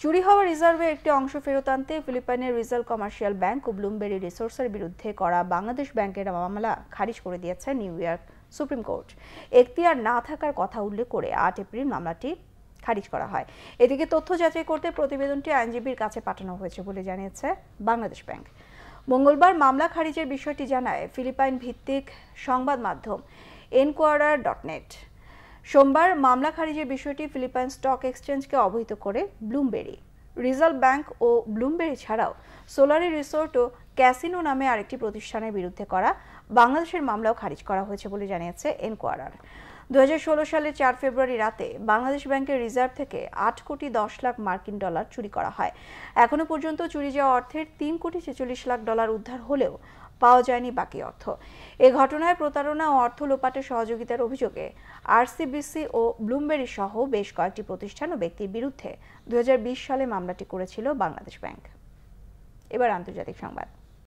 চুরি হওয়া রিজার্ভের একটি অংশ ফেরত আনতে ফিলিপাইনের রিজার্ভ কমার্শিয়াল ব্যাংক ও ব্লুমবেরি রিসোর্সের বিরুদ্ধে করা বাংলাদেশ ব্যাংকের মামলা খারিজ করে দিয়েছে নিউ ইয়র্ক সুপ্রিম কোর্ট। এখতিয়ার না থাকার কথা উল্লেখ করে আট এপ্রিল মামলাটি খারিজ করা হয়। এদিকে তথ্য যাচাই করতে প্রতিবেদনটি আইনজীবীর কাছে পাঠানো হয়েছে বলে জানিয়েছে বাংলাদেশ ব্যাংক। মঙ্গলবার মামলা খারিজের বিষয়টি জানায় ফিলিপাইন ভিত্তিক সংবাদ মাধ্যম এনকোয়ারার ডট নেট। সোমবার মামলা খারিজের বিষয়টি ফিলিপাইন স্টক এক্সচেঞ্জকে অবহিত করে ব্লুমবেরি। রিজার্ভ ব্যাংক ও ব্লুমবেরি ছাড়াও সোলারি রিসোর্ট ও ক্যাসিনো নামে আরেকটি প্রতিষ্ঠানের বিরুদ্ধে করা বাংলাদেশের মামলাও খারিজ করা হয়েছে বলে জানিয়েছে এনকোয়ারার। দু সালের চার ফেব্রুয়ারি রাতে বাংলাদেশ ব্যাংকের রিজার্ভ থেকে আট কোটি দশ লাখ মার্কিন ডলার চুরি করা হয়। এখনও পর্যন্ত চুরি যাওয়া অর্থের তিন কোটি ছেচল্লিশ লাখ ডলার উদ্ধার হলেও পাওয়া যায়নি বাকি অর্থ। এ ঘটনায় প্রতারণা ও অর্থ লোপাটের সহযোগিতার অভিযোগে আরসিবিসি ও ব্লুমবেরি সহ বেশ কয়েকটি প্রতিষ্ঠান ও ব্যক্তির বিরুদ্ধে দুই হাজার বিশ সালে মামলাটি করেছিল বাংলাদেশ ব্যাংক। এবার আন্তর্জাতিক সংবাদ।